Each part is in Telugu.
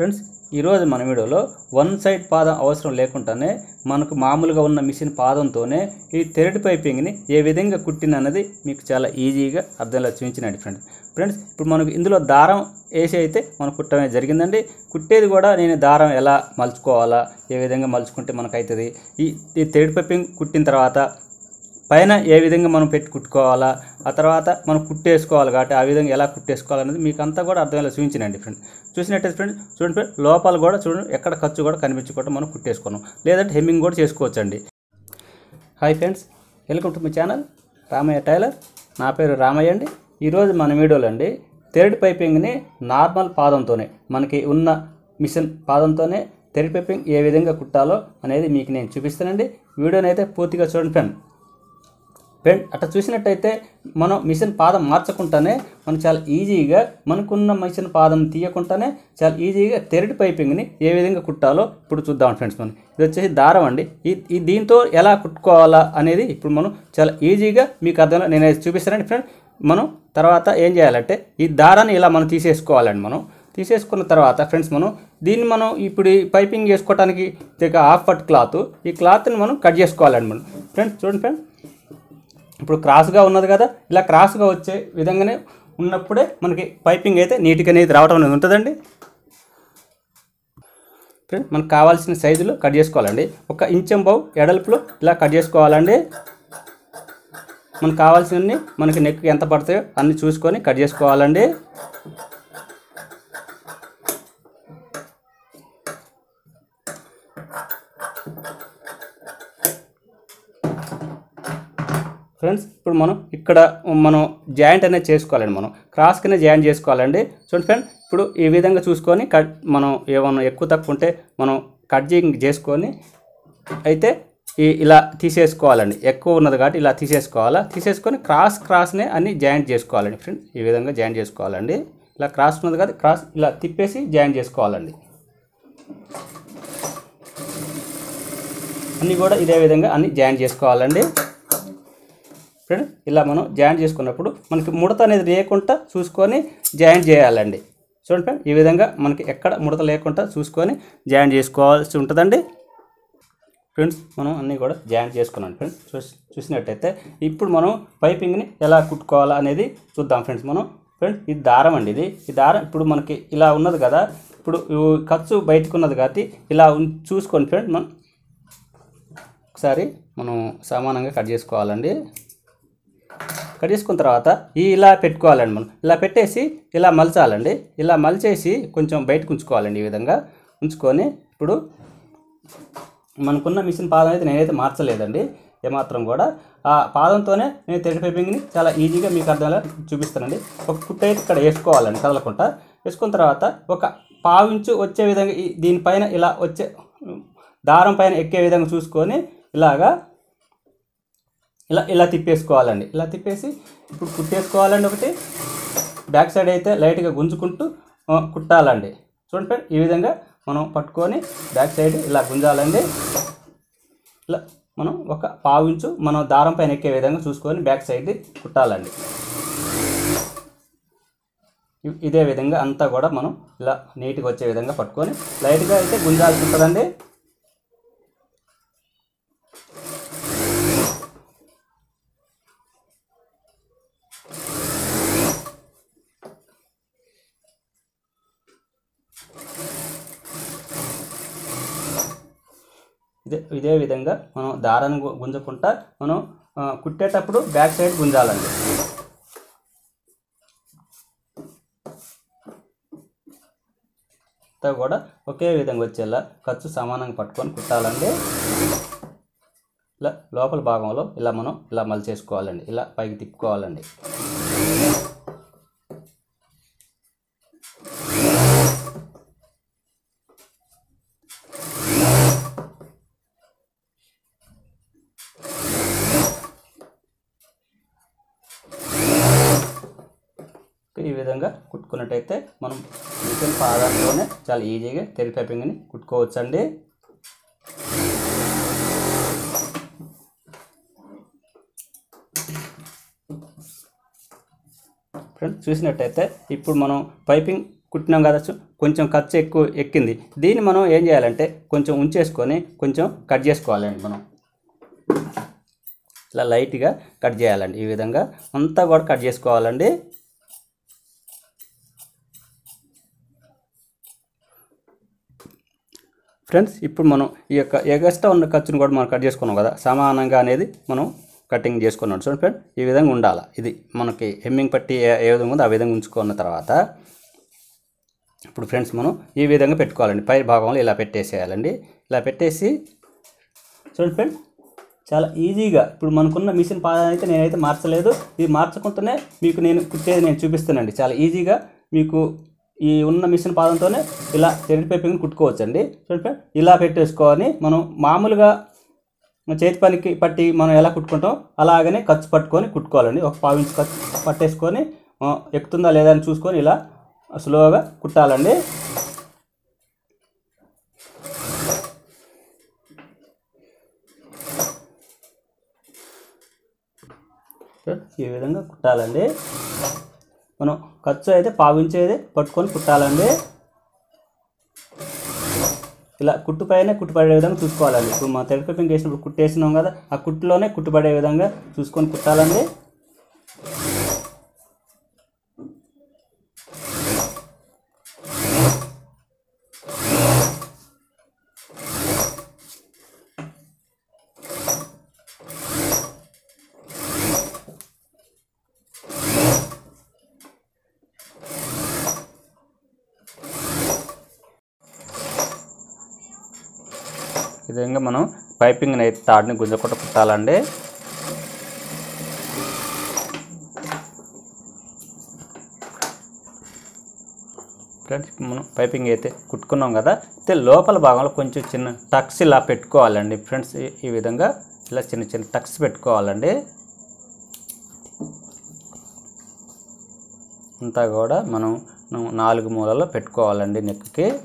ఫ్రెండ్స్ ఈరోజు మన వీడియోలో వన్ సైడ్ పాదం అవసరం లేకుండానే మనకు మామూలుగా ఉన్న మిషన్ పాదంతోనే ఈ థ్రెడ్ పైపింగ్ని ఏ విధంగా కుట్టినన్నది మీకు చాలా ఈజీగా అర్థంలో చూపించినండి ఫ్రెండ్స్ ఫ్రెండ్స్ ఇప్పుడు మనకు ఇందులో దారం వేసి అయితే మనం కుట్టమే జరిగిందండి. కుట్టేది కూడా నేను దారం ఎలా మలుచుకోవాలా ఏ విధంగా మలుచుకుంటే మనకు అవుతుంది ఈ ఈ థ్రెడ్ పైపింగ్ కుట్టిన తర్వాత పైన ఏ విధంగా మనం పెట్టి కుట్టుకోవాలా ఆ తర్వాత మనం కుట్టేసుకోవాలి కాబట్టి ఆ విధంగా ఎలా కుట్టేసుకోవాలనేది మీకు అంతా కూడా అర్థమయ్యేలా చూపించినండి ఫ్రెండ్. చూసినట్టయితే ఫ్రెండ్ చూడండి ఫ్రెండ్ లోపల కూడా చూడండి ఎక్కడ ఖర్చు కూడా కనిపించకుండా మనం కుట్టేసుకున్నాం. లేదంటే హెమ్మింగ్ కూడా చేసుకోవచ్చండి. Hi friends welcome to my channel Ramayya tailor. నా పేరు రామయ్య అండి. ఈరోజు మన వీడియోలో అండి థ్రెడ్ పైపింగ్ని నార్మల్ పాదంతోనే మనకి ఉన్న మిషన్ పాదంతోనే థ్రెడ్ పైపింగ్ ఏ విధంగా కుట్టాలో అనేది మీకు నేను చూపిస్తానండి. వీడియోని అయితే పూర్తిగా చూడండి ఫ్రెండ్. ఫ్రెండ్ అట్లా చూసినట్టయితే మనం మిషన్ పాదం మార్చకుండానే మనం చాలా ఈజీగా మనకున్న మిషన్ పాదం తీయకుండానే చాలా ఈజీగా థ్రెడ్ పైపింగ్ని ఏ విధంగా కుట్టాలో ఇప్పుడు చూద్దాం ఫ్రెండ్స్ మనం. ఇది వచ్చేసి దారం అండి. ఈ దీంతో ఎలా కుట్టుకోవాలా అనేది ఇప్పుడు మనం చాలా ఈజీగా మీకు అర్థంలో నేను చూపిస్తానండి ఫ్రెండ్ మనం తర్వాత ఏం చేయాలంటే ఈ దారాన్ని ఇలా మనం తీసేసుకోవాలండి మనం. తీసేసుకున్న తర్వాత ఫ్రెండ్స్ మనం దీన్ని మనం ఇప్పుడు ఈ పైపింగ్ చేసుకోవడానికి ఇక హాఫ్ ఫట్ క్లాత్ ఈ క్లాత్ని మనం కట్ చేసుకోవాలండి మనం. ఫ్రెండ్స్ చూడండి ఫ్రెండ్ ఇప్పుడు క్రాస్గా ఉన్నది కదా ఇలా క్రాస్గా వచ్చే విధంగానే ఉన్నప్పుడే మనకి పైపింగ్ అయితే నీట్గా అనేది రావడం అనేది ఉంటుందండి. ఫ్రెండ్ మనకు కావాల్సిన సైజులో కట్ చేసుకోవాలండి. ఒక ఇంచెం బావు ఎడల్పులో ఇలా కట్ చేసుకోవాలండి. మనకు కావాల్సినవన్నీ మనకి నెక్కి ఎంత పడతాయో అన్ని చూసుకొని కట్ చేసుకోవాలండి. ఫ్రెండ్స్ ఇప్పుడు మనం ఇక్కడ మనం జాయింట్ అనేది చేసుకోవాలండి మనం. క్రాస్ కింద జాయింట్ చేసుకోవాలండి. చూడండి ఫ్రెండ్ ఇప్పుడు ఈ విధంగా చూసుకొని కట్ మనం ఏమన్నా ఎక్కువ తక్కువ ఉంటే మనం కట్జింగ్ చేసుకొని అయితే ఈ ఇలా తీసేసుకోవాలండి. ఎక్కువ ఉన్నది కాబట్టి ఇలా తీసేసుకోవాలా? తీసేసుకొని క్రాస్ క్రాస్నే అన్ని జాయింట్ చేసుకోవాలండి ఫ్రెండ్. ఈ విధంగా జాయింట్ చేసుకోవాలండి. ఇలా క్రాస్ ఉన్నది కాబట్టి క్రాస్ ఇలా తిప్పేసి జాయింట్ చేసుకోవాలండి. అన్నీ కూడా ఇదే విధంగా అన్ని జాయింట్ చేసుకోవాలండి. ఫ్రెండ్ ఇలా మనం జాయింట్ చేసుకున్నప్పుడు మనకి ముడత అనేది లేకుండా చూసుకొని జాయింట్ చేయాలండి. చూడండి ఫ్రెండ్ ఈ విధంగా మనకి ఎక్కడ ముడత లేకుండా చూసుకొని జాయింట్ చేసుకోవాల్సి ఉంటుందండి. ఫ్రెండ్స్ మనం అన్నీ కూడా జాయింట్ చేసుకున్నాం ఫ్రెండ్స్ చూసి చూసినట్టయితే ఇప్పుడు మనం పైపింగ్ని ఎలా కుట్టుకోవాలా అనేది చూద్దాం ఫ్రెండ్స్ మనం ఫ్రెండ్స్ ఇది దారం అండి ఇది. ఈ దారం ఇప్పుడు మనకి ఇలా ఉన్నది కదా ఇప్పుడు ఖర్చు బయటకు ఉన్నది కాబట్టి ఇలా చూసుకోండి ఫ్రెండ్ మనం ఒకసారి మనం సమానంగా కట్ చేసుకోవాలండి. కట్ చేసుకున్న తర్వాత ఈ ఇలా పెట్టుకోవాలండి మనం. ఇలా పెట్టేసి ఇలా మలచాలండి. ఇలా మలిచేసి కొంచెం బయటకు ఉంచుకోవాలండి ఈ విధంగా. ఉంచుకొని ఇప్పుడు మనకున్న మిషన్ పాదం అయితే నేనైతే మార్చలేదండి. ఏమాత్రం కూడా. ఆ పాదంతోనే నేను థ్రెడ్ పైపింగ్ని చాలా ఈజీగా మీకు అర్థమయ్యేలా చూపిస్తానండి. ఒక కుట్ట అయితే ఇక్కడ వేసుకోవాలండి కదలకుండా. వేసుకున్న తర్వాత ఒక పావించు వచ్చే విధంగా ఈ దీనిపైన ఇలా వచ్చే దారం పైన ఎక్కే విధంగా చూసుకొని ఇలాగా ఇలా ఇలా తిప్పేసుకోవాలండి. ఇలా తిప్పేసి ఇప్పుడు కుట్టేసుకోవాలండి ఒకటి. బ్యాక్ సైడ్ అయితే లైట్గా గుంజుకుంటూ కుట్టాలండి. చూడండి ఫ్రెండ్ ఈ విధంగా మనం పట్టుకొని బ్యాక్ సైడ్ ఇలా గుంజాలండి. ఇలా మనం ఒక పావుంచు మనం దారం పైన ఎక్కే విధంగా చూసుకొని బ్యాక్ సైడ్ కుట్టాలండి. ఇ- ఇదే విధంగా అంతా కూడా మనం ఇలా నీట్గా వచ్చే విధంగా పట్టుకొని లైట్గా అయితే గుంజాల్సి ఉంటుందండి. ఇదే ఇదే విధంగా మనం దారాన్ని గు- గుంజకుండా మనం కుట్టేటప్పుడు బ్యాక్ సైడ్ గుంజాలండి. అంతా కూడా ఒకే విధంగా వచ్చేలా ఖర్చు సమానంగా పట్టుకొని కుట్టాలండి. ఇలా లోపల భాగంలో ఇలా మనం ఇలా మలిచేసుకోవాలండి. ఇలా పైకి తిప్పుకోవాలండి ఈ విధంగా కుట్టుకున్నట్టయితే మనం మిషన్ పాదాలతోనే చాలా ఈజీగా తెరి పైపింగ్ని కుట్టుకోవచ్చండి. ఫ్రెండ్స్ చూసినట్టయితే ఇప్పుడు మనం పైపింగ్ కుట్టినాం కదా కొంచెం ఖర్చు ఎక్కువ ఎక్కింది. దీన్ని మనం ఏం చేయాలంటే కొంచెం ఉంచేసుకొని కొంచెం కట్ చేసుకోవాలండి మనం. ఇలా లైట్గా కట్ చేయాలండి ఈ విధంగా. అంతా కూడా కట్ చేసుకోవాలండి. ఫ్రెండ్స్ ఇప్పుడు మనం ఈ యొక్క ఎగస్ట్రా ఉన్న ఖర్చును కూడా మనం కట్ చేసుకున్నాం కదా. సమానంగా అనేది మనం కటింగ్ చేసుకున్నాం. చూడండి ఫ్రెండ్ ఈ విధంగా ఉండాలి? ఇది మనకి హెమ్మింగ్ పట్టి ఏ విధంగా ఉందో ఆ విధంగా ఉంచుకున్న తర్వాత ఇప్పుడు ఫ్రెండ్స్ మనం ఈ విధంగా పెట్టుకోవాలండి. పై భాగంలో ఇలా పెట్టేసేయాలండి. ఇలా పెట్టేసి చూడండి ఫ్రెండ్ చాలా ఈజీగా ఇప్పుడు మనకున్న మిషన్ పాదాన్ని అయితే నేనైతే మార్చలేదు. ఇది మార్చకుండానే మీకు నేను కుట్టేది నేను చూపిస్తానండి. చాలా ఈజీగా మీకు ఈ ఉన్న మిషన్ పాదంతోనే ఇలా థ్రెడ్ పైపింగ్ కుట్టుకోవచ్చండి. చూడండి ఇలా పెట్టేసుకొని మనం మామూలుగా మన చేతి పనికి పట్టి మనం ఎలా కుట్టుకుంటాం అలాగనే ఖర్చు పట్టుకొని కుట్టుకోవాలండి. ఒక పావించి ఖర్చు పట్టేసుకొని ఎక్కుతుందా లేదా అని చూసుకొని ఇలా స్లోగా కుట్టాలండి. ఈ విధంగా కుట్టాలండి? మనం ఖర్చు అయితే పావించేది పట్టుకొని కుట్టాలండి. ఇలా కుట్టు పైన కుట్టుపడే విధంగా చూసుకోవాలండి. ఇప్పుడు మా తెరపై పింక్ వేసినప్పుడు కుట్టేసినాం కదా ఆ కుట్టులోనే కుట్టుపడే విధంగా చూసుకొని కుట్టాలండి. ఈ విధంగా మనం పైపింగ్ అయితే తాడుని గుంజకుండా కుట్టాలండి. ఫ్రెండ్స్ మనం పైపింగ్ అయితే కుట్టుకున్నాం కదా అయితే లోపల భాగంలో కొంచెం చిన్న టక్స్ ఇలా పెట్టుకోవాలండి. ఫ్రెండ్స్ ఈ- విధంగా ఇలా చిన్న చిన్న టక్స్ పెట్టుకోవాలండి. అంతా కూడా మనం నాలుగు మూలలో పెట్టుకోవాలండి నెక్కి.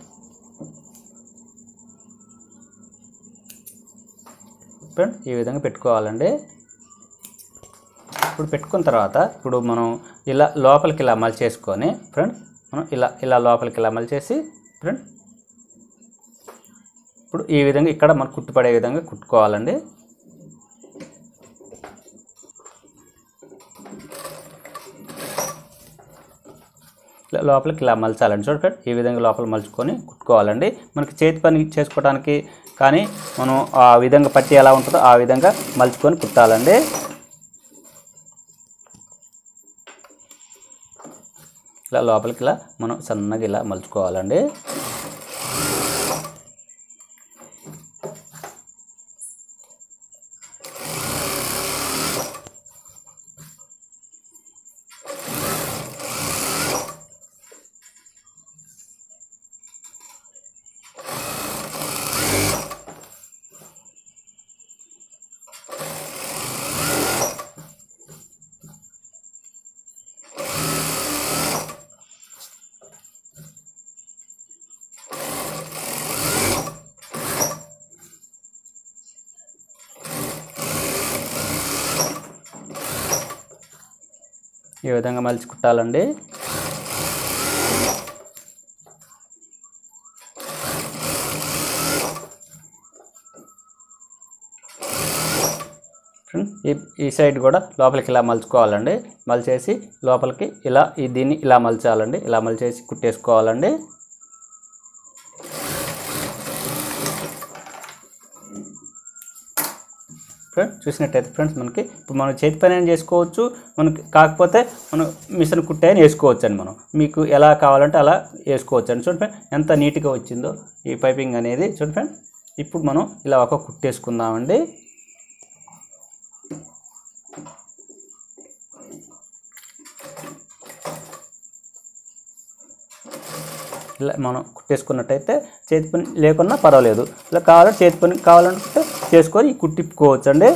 ఫ్రెండ్ ఈ విధంగా పెట్టుకోవాలండి. ఇప్పుడు పెట్టుకున్న తర్వాత ఇప్పుడు మనం ఇలా లోపలికి ఇలా అమలు చేసుకొని ఫ్రెండ్ మనం ఇలా ఇలా లోపలికి ఇలా అమలు చేసి ఫ్రెండ్ ఇప్పుడు ఈ విధంగా ఇక్కడ మనం కుట్టుపడే విధంగా కుట్టుకోవాలండి. లోపలికి ఇలా మలచాలండి. చూడండి ఫ్రెండ్ ఈ విధంగా లోపల మలుచుకొని కుట్టుకోవాలండి. మనకి చేతి పని చేసుకోవడానికి కానీ మనం ఆ విధంగా పట్టి ఎలా ఉంటుందో ఆ విధంగా మలుచుకొని కుట్టాలండి. ఇలా లోపలికి ఇలా మనం సన్నగా ఇలా మలుచుకోవాలండి. ఈ విధంగా మలిచి కుట్టాలండి. ఫ్రెండ్ ఈ ఈ సైడ్ కూడా లోపలికి ఇలా మలుచుకోవాలండి. మలిచేసి లోపలికి ఇలా ఈ దీన్ని ఇలా మలచాలండి. ఇలా మలిచేసి కుట్టేసుకోవాలండి. ఫ్రెండ్స్ చూసినట్టయితే ఫ్రెండ్స్ మనకి ఇప్పుడు మనం చేతి పని అయినా చేసుకోవచ్చు మనకి కాకపోతే మనం మిషన్ కుట్టే అయినా వేసుకోవచ్చు అండి మనం. మీకు ఎలా కావాలంటే అలా వేసుకోవచ్చు అండి చూడండి ఫ్రెండ్ ఎంత నీట్గా వచ్చిందో ఈ పైపింగ్ అనేది. చూడండి ఫ్రెండ్ ఇప్పుడు మనం ఇలా ఒక కుట్టేసుకుందామండి. ఇలా మనం కుట్టేసుకున్నట్టయితే చేతి పని లేకున్నా పర్వాలేదు. ఇలా కావాలంటే చేతి పని కావాలంటే చేసుకొని కుట్టిప్పుకోవచ్చు అండి